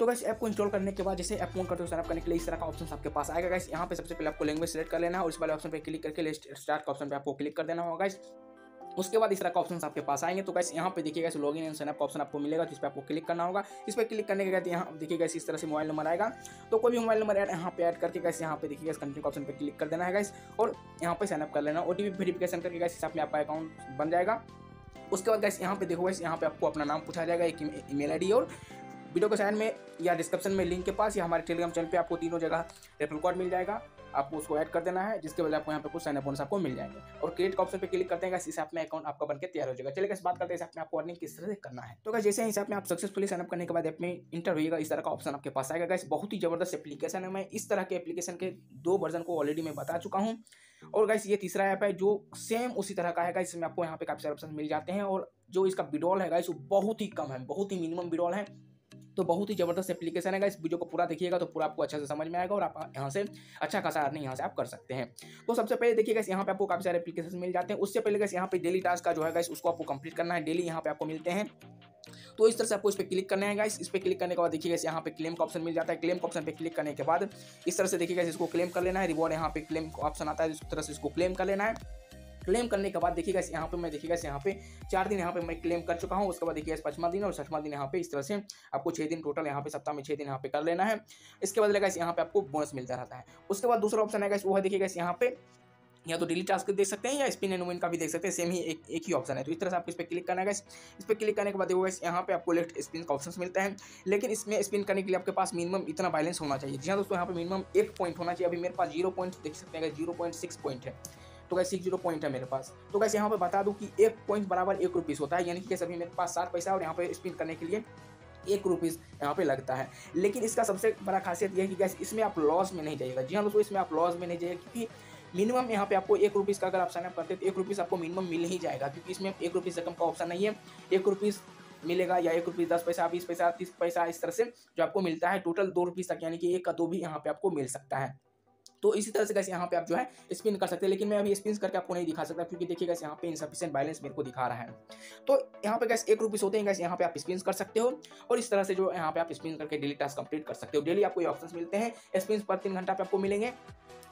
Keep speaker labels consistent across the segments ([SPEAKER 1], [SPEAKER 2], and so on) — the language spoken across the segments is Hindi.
[SPEAKER 1] तो गैस ऐप को इंस्टॉल करने के बाद जैसे ऐप ऑन करते हो साइन करने के लिए इस तरह का ऑप्शन आपके पास आएगा गैस यहाँ पे सबसे पहले आपको लैंग्वेज सेलेक्ट कर लेना है और इस वाले ऑप्शन पे क्लिक करके स्टार्ट का ऑप्शन पे आपको क्लिक कर देना होगा गैस उसके बाद इस तरह का ऑप्शन आपके पास आएँगे। तो गैस यहाँ पे देखिएगा लॉग इन एंड का ऑप्शन आपको मिलेगा, जिस पर आपको क्लिक करना होगा। इस पर क्लिक करने के बाद यहाँ देखिएगा इस तरह से मोबाइल नंबर आएगा। तो कोई भी मोबाइल नंबर ऐड यहाँ पे ऐड करके गैस यहाँ पे देखिएगा कंटिन्यू ऑप्शन पर क्लिक कर देना है गैस और यहाँ पे साइनअप कर लेना। ओ टी वेरिफिकेशन करके गैस हिसाब में आपका अकाउंट बन जाएगा। उसके बाद गैस यहाँ पे देखो गैस यहाँ पे आपको अपना नाम पूछा जाएगा, एक ईमेल आईडी और वीडियो के साइड में या डिस्क्रिप्शन में लिंक के पास या हमारे टेलीग्राम चैनल पे आपको तीनों जगह रेफरल कोड मिल जाएगा। आपको उसको ऐड कर देना है, जिसके वजह आपको यहाँ पे कुछ साइन बोनस आपको मिल जाएँगे। और क्रिएट का ऑप्शन पे क्लिक करते हैं इस ऐप में अकाउंट आपका बनकर तैयार हो जाएगा। चलिए बात करते हैं इस में आपको अर्निंग किस तरह से करना है। तो जैसे ऐप में आप सक्सेसफुली साइनअप करने के बाद ऐप में इंटर होगा इस तरह का ऑप्शन आपके पास आएगा। इस बहुत ही ज़बरदस्त एप्लीकेशन है। मैं इस तरह के एप्लीकेशन के दो वर्जन को ऑलरेडी मैं बता चुका हूँ। और गाइस ये तीसरा ऐप है, जो सेम उसी तरह का है। इसमें आपको यहाँ पे काफ़ी सारे ऑप्शन मिल जाते हैं। और जो इसका विड्रॉल है गाइस वो बहुत ही कम है, बहुत ही मिनिमम विड्रॉल है। तो बहुत ही ज़बरदस्त एप्लीकेशन है इस वीडियो को पूरा देखिएगा तो पूरा आपको अच्छे से समझ में आएगा और आप यहाँ से अच्छा खासा अर्निंग यहाँ से आप कर सकते हैं। तो सबसे पहले देखिएगा यहाँ पे आपको काफ़ी सारे एप्लीकेशन मिल जाते हैं। उससे पहले गैस यहाँ पे डेली टास्क का जो है उसको आपको कंप्लीट करना है। डेली यहाँ पे आपको मिलते हैं। तो इस तरह से आपको इस पर क्लिक करना है गाइस इस पर क्लिक करने के बाद देखिएगा यहाँ पे क्लेम का ऑप्शन मिल जाता है। क्लेम का ऑप्शन पे क्लिक करने के बाद इस तरह से देखिएगा इसको क्लेम कर लेना है। रिवॉर्ड यहाँ पे क्लेम का ऑप्शन आता है। इस तरह से इसको क्लेम कर लेना है। क्लेम करने के बाद देखिएगा यहाँ पे मैं देखिएगा यहाँ पे चार दिन यहाँ पे मैं क्लेम कर चुका हूँ उसके बाद देखिएगा पचमा दिन और छठवा दिन यहाँ पे इस तरह से आपको छः दिन टोटल यहाँ पे सप्ताह में छः दिन यहाँ पे कर लेना है इसके बाद लगेगा यहाँ पे आपको बोनस मिलता रहता है उसके बाद दूसरा ऑप्शन है वो है देखिएगा यहाँ पे या तो डेली टास्क देख सकते हैं या स्पिन एंड विन का भी देख सकते हैं सेम ही एक एक ही ऑप्शन है तो इस तरह से आपको इस पर क्लिक करना है इस पर क्लिक करने के बाद देखो यहाँ पे आपको लेफ़्ट स्पिन का ऑप्शन मिलता है लेकिन इसमें स्पिन करने के लिए आपके पास मिनिमम इतना बैलेंस होना चाहिए जी हाँ दोस्तों यहाँ पे मिनिमम एक पॉइंट होना चाहिए अभी मेरे पास ज़ीरो पॉइंट देख सकते हैं ज़ीरो पॉइंट सिक्स पॉइंट है तो कैसे सिक्स ज़ीरो पॉइंट है मेरे पास। तो कैसे यहाँ पे बता दूँ कि एक पॉइंट बराबर एक रुपीज़ होता है, यानी कि कैसे अभी मेरे पास सात पैसा और यहाँ पे स्पिन करने के लिए एक रुपीज़ यहाँ पे लगता है। लेकिन इसका सबसे बड़ा खासियत यह है कि गैस इसमें आप लॉस में नहीं जाइएगा। जी हाँ दोस्तों, इसमें आप लॉस में नहीं जाइएगा, क्योंकि मिनिमम यहाँ पे आपको एक रुपीज़ का अगर आप साइनअप करते हैं तो एक रुपीज़ आपको मिनिमम मिल ही जाएगा, क्योंकि इसमें एक रुपीज़ से कम का ऑप्शन नहीं है। एक रुपीज़ मिलेगा या एक रुपीज़ दस पैसा, बीस पैसा, तीस पैसा, इस तरह से जो आपको मिलता है टोटल दो रुपीज़ तक, यानी कि एक का दो भी यहाँ पे आपको मिल सकता है। तो इसी तरह से कैसे यहाँ पे आप जो है स्पिन कर सकते हैं, लेकिन मैं अभी स्पिन करके आपको नहीं दिखा सकता, क्योंकि देखिए कैसे यहाँ पे इनसफिशियंट बैलेंस मेरे को दिखा रहा है। तो यहाँ पे कैसे एक रुपीस होते हैं कैसे यहाँ पे आप स्पिन कर सकते हो, और इस तरह से जो यहाँ पे आप स्पिन करके डेली टास्क कंप्लीट कर सकते हो। डेली आपको ये ऑप्शन मिलते हैं स्पिन पर तीन घंटा पे आपको मिलेंगे,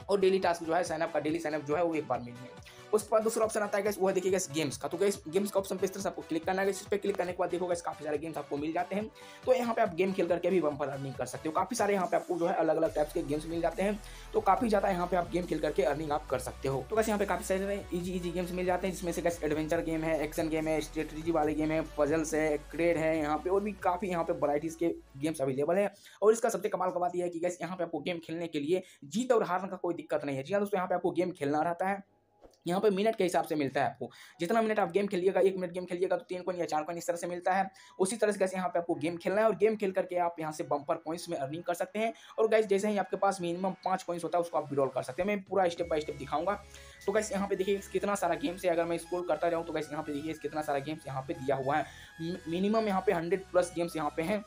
[SPEAKER 1] और डेली टास्क जो है साइनअप का डेली साइनअप जो है वो एक बार मिलेंगे उसके बाद दूसरा ऑप्शन आता है वो देखिएगा गेम्स का। तो गैस गेम्स का ऑप्शन पे इस तरह से आपको क्लिक करना है इस पर क्लिक करने के बाद देखोगे काफ़ी सारे गेम्स आपको मिल जाते हैं। तो यहाँ पे आप गेम खेल करके भी बम्पर अर्निंग कर सकते हो। काफ़ी सारे यहाँ पे आपको जो है अलग अलग टाइप्स के गेम्स मिल जाते हैं। तो काफ़ी ज़्यादा यहाँ पे आप गेम खेल करके अर्निंग आप कर सकते हो। तो बस यहाँ पे काफ़ी सारे इजी इजी गेम्स मिल जाते हैं, जिसमें से कैसे एडवेंचर गेम है एक्शन गेम है स्ट्रेटजी वाले गेम है पजल्स है क्रेड है यहाँ पे, और भी काफ़ी यहाँ पे वराइटीज के गेम्स अवेलेबल है। और इसका सबसे कमाल का बात यह है कि गैस यहाँ पे आपको गेम खेलने के लिए जीत और हारने का कोई दिक्कत नहीं है। जी हाँ दोस्तों, यहाँ पे आपको गेम खेलना रहता है। यहाँ पे मिनट के हिसाब से मिलता है आपको। जितना मिनट आप गेम खेलिएगा, एक मिनट गेम खेलिएगा तो तीन कॉइन या चार कॉइन इस तरह से मिलता है। उसी तरह से यहाँ पे आपको गेम खेलना है और गेम खेल करके आप यहाँ से बम्पर पॉइंट्स में अर्निंग कर सकते हैं। और गैस जैसे ही आपके पास मिनिमम पाँच पॉइंट्स होता है, उसको आप विड्रॉल कर सकते हैं। मैं पूरा स्टेप बाय स्टेप दिखाऊँगा। तो गैस यहाँ पे देखिए कितना सारा गेम्स है। अगर मैं स्कूल करता जाऊँ तो गैस यहाँ पे देखिए कितना सारा गेम्स यहाँ पे दिया हुआ है। मिनिमम यहाँ पे हंड्रेड प्लस गेम्स यहाँ पे हैं।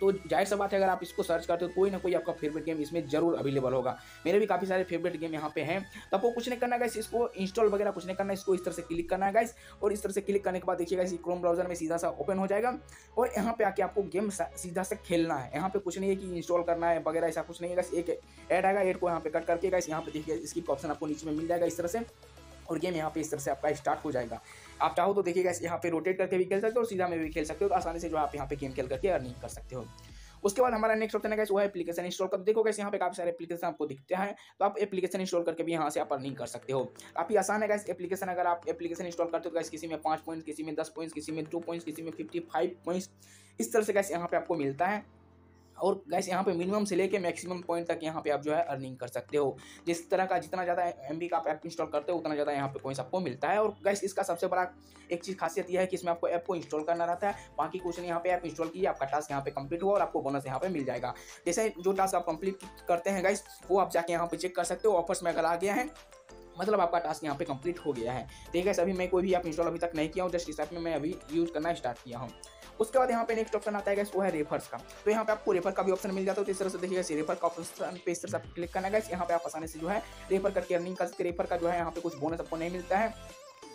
[SPEAKER 1] तो ज़ाहिर सा बात है, अगर आप इसको सर्च करते हो, कोई ना कोई आपका फेवरेट गेम इसमें ज़रूर अवेलेबल होगा। मेरे भी काफ़ी सारे फेवरेट गेम यहाँ पे हैं। तो आपको कुछ नहीं करना गाइस इसको इंस्टॉल वगैरह कुछ नहीं करना इसको इस तरह से क्लिक करना है गाइस और इस तरह से क्लिक करने के बाद देखिएगा इसी क्रोम ब्राउज़र में सीधा सा ओपन हो जाएगा, और यहाँ पे आके आपको गेम सीधा से खेलना है। यहाँ पे कुछ नहीं है कि इंस्टॉल करना है वगैरह, ऐसा कुछ नहीं है एक ऐड आएगा एड को यहाँ पे कट करके गाइस यहाँ पे देखिए, इसकी ऑप्शन आपको नीचे में मिल जाएगा, इस तरह से। और गेम यहाँ पे इस तरह से आपका स्टार्ट हो जाएगा। आप चाहो तो देखिएगा यहाँ पे रोटेट करके भी खेल सकते हो और सीधा में भी खेल सकते हो तो आसानी से जो आप यहाँ पे गेम खेल करके अर्निंग कर सकते हो। उसके बाद हमारा नेक्स्ट ऑप्शन है वो है एप्लीकेशन इंस्टॉल कर देखो कैसे यहाँ पे काफ़ी सारे एप्लीकेशन आपको दिखते हैं तो आप एप्लीकेशन इंस्टॉल करके भी यहाँ से आप अर्निंग कर सकते हो। काफ़ी आसान है गैस एप्लीकेशन अगर आप एप्लीकेशन इंस्टॉल करते हो तो किसी में पाँच पॉइंट किसी में दस पॉइंट किसी में टू पॉइंट किसी में फिफ्टी फाइव पॉइंट्स इस तरह से कैसे यहाँ पे आपको मिलता है। और गैस यहाँ पे मिनिमम से लेके मैक्सिमम पॉइंट तक यहाँ पे आप जो है अर्निंग कर सकते हो। जिस तरह का जितना ज़्यादा एमबी का आप ऐप इंस्टॉल करते हो, उतना ज़्यादा यहाँ पे पॉइंट्स आपको मिलता है। और गैस इसका सबसे बड़ा एक चीज़ खासियत यह है कि इसमें आपको ऐप को इंस्टॉल करना रहता है। बाकी कुछ नहीं यहाँ पे ऐप इंस्टॉल किया आपका टास्क यहाँ पे कंप्लीट हुआ और आपको बोनस यहाँ पे मिल जाएगा। जैसे जो टास्क आप कंप्लीट करते हैं गैस वो आप जाके यहाँ पे चेक कर सकते हो। ऑफर्स में अगर आ गया है मतलब आपका टास्क यहाँ पे कंप्लीट हो गया है। ठीक है अभी मैं कोई भी आप इंस्टॉल अभी तक नहीं किया हूँ जस्ट इस ऐप में मैं अभी यूज़ करना स्टार्ट किया हूँ। उसके बाद यहाँ पे नेक्स्ट ऑप्शन आता है वो है रेफर्स का तो यहाँ पे आपको रेफर का भी ऑप्शन मिल जाता है तो इस तरह से देखिएगा रेफर का ऑप्शन पे इस तरह से क्लिक करना है यहाँ पे आप आसानी से जो है रेफर करके अर्निंग कर सकते रेफर का जो है यहाँ पे कुछ बोनस आपको नहीं मिलता है।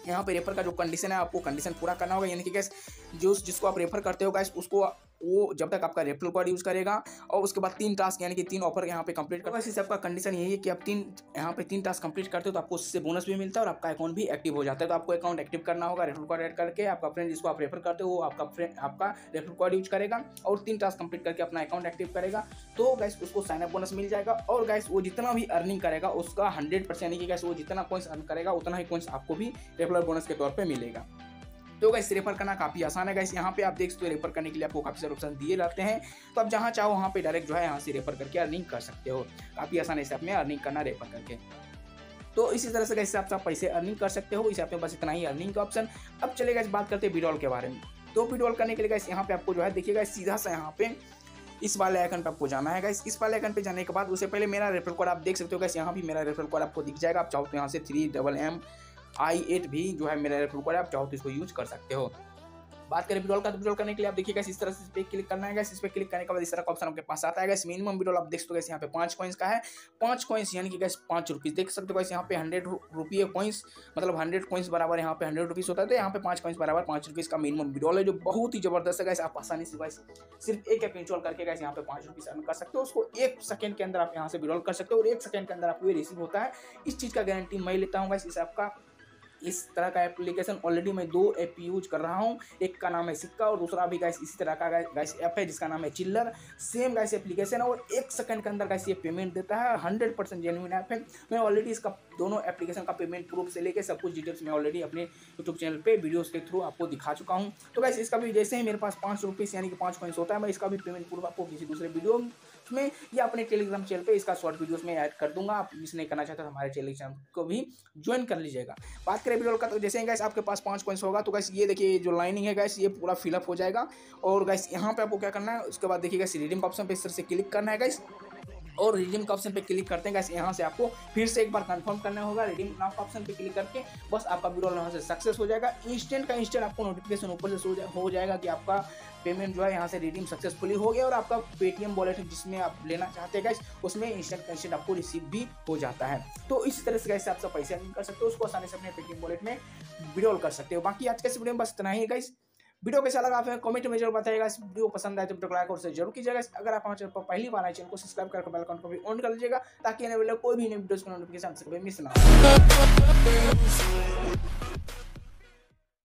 [SPEAKER 1] यहाँ पे रेफर का जो कंडीशन है, आपको कंडीशन पूरा करना होगा। यानी कि गैस जो जिसको आप रेफर करते हो गैस उसको वो जब तक आपका रेफरल कोड यूज़ करेगा और उसके बाद तीन टास्क यानी कि तीन ऑफ़र यहाँ पे कंप्लीट करवा इससे आपका कंडीशन यही है कि आप तीन यहाँ पे तीन टास्क कंप्लीट करते हो तो आपको उससे बोनस भी मिलता है और आपका अकाउंट भी एक्टिव हो जाता है। तो आपको अकाउंट एक्टिव करना होगा रेफरल कोड ऐड करके आपका फ्रेंड जिसको आप रेफर करते हो आपका फ्रेंड आपका रेफरल कोड यूज़ करेगा और तीन टास्क कंप्लीट करके अपना अकाउंट एक्टिव करेगा। तो गैस उसको साइनअप बोनस मिल जाएगा और गैस वो जितना भी अर्निंग करेगा, उसका हंड्रेड परसेंट यानी कि गैस वो जितना कॉइंस अर्न करेगा, उतना ही कॉइंस आपको भी रेफरल बोनस के तौर पर मिलेगा। तो गैस रेफर करना काफ़ी आसान है गैस यहाँ पे आप देख सकते हो रेफर करने के लिए आपको काफ़ी सारे ऑप्शन दिए रहते हैं। तो आप जहाँ चाहो, वहाँ पे डायरेक्ट जो है यहाँ से रेफर करके अर्निंग कर सकते हो। काफ़ी आसान है इसे अपने अर्निंग करना रेफर करके। तो इसी तरह से कैसे आप पैसे अर्निंग कर सकते हो। इसे आपके बस इतना ही अर्निंग का ऑप्शन अब चलेगा इस बात करते हैं विड्रॉल के बारे में। तो विड्रॉल करने के लिए गैस यहाँ पे आपको जो है देखिएगा सीधा सा यहाँ पे इस वाले आइकन पे आपको जाना है गाइस इस वाले आइकन पे जाने के बाद उससे पहले मेरा रेफरल कोड आप देख सकते हो गैस यहाँ भी मेरा रेफरल कोड आपको दिख जाएगा। आप चाहो तो यहाँ से three double M I eight भी जो है मेरा रेफरल कोड आप चाहो तो इसको यूज़ कर सकते हो। बात करें विड्रॉल का तो विड्रॉल करने के लिए आप देखिएगा इस तरह से इस पर क्लिक करना है इस पर क्लिक करने के बाद इस तरह का ऑप्शन आपके पास आता है मिनिमम विड्रॉल आप देख सकते हो यहाँ पे पाँच कॉइंस का है। पाँच कॉइंस यानी कि गैस पाँच रुपीज़ देख सकते हो गैस यहाँ पे हंड्रेड रुपये कॉइंस मतलब हंड्रेड कॉइंस बराबर यहाँ पे हंड्रेड रुपीज़ होता है। तो यहाँ पे पाँच कॉइंस बराबर पाँच रुपीज़ का मिनिमम विड्रॉल है, जो बहुत ही ज़बरदस्त है आप आसानी से गैस सिर्फ़ एक ऐप इंस्टॉल करके गैस यहाँ पे पाँच रुपीज़ अर्न कर सकते हो। उसको एक सेकंड के अंदर आप यहाँ से विड्रॉल कर सकते हो और एक सेकंड के अंदर आपको ये रिसीव होता है। इस चीज़ का गारंटी मैं लेता हूँ गैस इस ऐप का। इस तरह का एप्लीकेशन ऑलरेडी मैं दो ऐप यूज़ कर रहा हूँ। एक का नाम है सिक्का और दूसरा भी गैस इसी तरह का गैस ऐप है जिसका नाम है चिल्लर सेम गैस एप्लीकेशन है और एक सेकंड के अंदर गैस ये पेमेंट देता है। हंड्रेड परसेंट जेन्यून ऐप है। मैं ऑलरेडी इसका दोनों एप्लीकेशन का पेमेंट प्रूफ से लेकर सब कुछ डिटेल्स मैं ऑलरेडी अपने यूट्यूब चैनल पर वीडियोज़ के थ्रू आपको दिखा चुका हूँ। तो गैस इसका भी जैसे ही मेरे पास पाँच रुपीज़ यानी कि पाँच कॉइंस होता है, मैं इसका भी पेमेंट प्रूफ आपको किसी दूसरे वीडियो में या अपने टेलीग्राम चैनल पे इसका शॉर्ट वीडियोस में ऐड कर दूँगा। आप जिसने करना चाहते हो हमारे टेलीग्राम को भी ज्वाइन कर लीजिएगा। बात करें वीडियो का तो जैसे गैस आपके पास पाँच कॉइंस होगा तो गैस ये देखिए, जो लाइनिंग है गैस ये पूरा फिलअप हो जाएगा। और गैस यहाँ पे आपको क्या करना है, उसके बाद देखिए गैस रिडीम ऑप्शन पे इस तरह से क्लिक करना है गैस और रिडीम का ऑप्शन पे क्लिक करते हैं यहाँ से आपको फिर से एक बार कंफर्म करना होगा रिडीम नाउ का ऑप्शन पे क्लिक करके, बस आपका विड्रॉल यहाँ से सक्सेस हो जाएगा। इंस्टेंट का इंस्टेंट आपको नोटिफिकेशन ऊपर से हो जाएगा कि आपका पेमेंट जो है यहाँ से रिडीम सक्सेसफुली हो गया और आपका पेटीएम वॉलेट जिसमें आप लेना चाहते हैं उसमें इंस्टेंट का इंस्टेंट आपको रिसीव भी हो जाता है। तो इस तरह से गैस आप सब पैसे अर्निंग कर सकते हो, उसको आसानी से अपने पेटीएम वॉलेट में विड्रॉल कर सकते हो। बाकी आज के इस वीडियो में बस इतना ही गैस वीडियो कैसा लगा आप कमेंट में ज़रूर बताएगा इस वीडियो पसंद आए तो वीडियो लाइक और से ज़रूर कीजिएगा। अगर आप हमारे पर पहली बार आए, चैनल को सब्सक्राइब करके बेल आइकन को भी ऑन कर लीजिएगा ताकि आने वाले कोई भी नई वीडियोस का नोटिफिकेशन आपसे मिस ना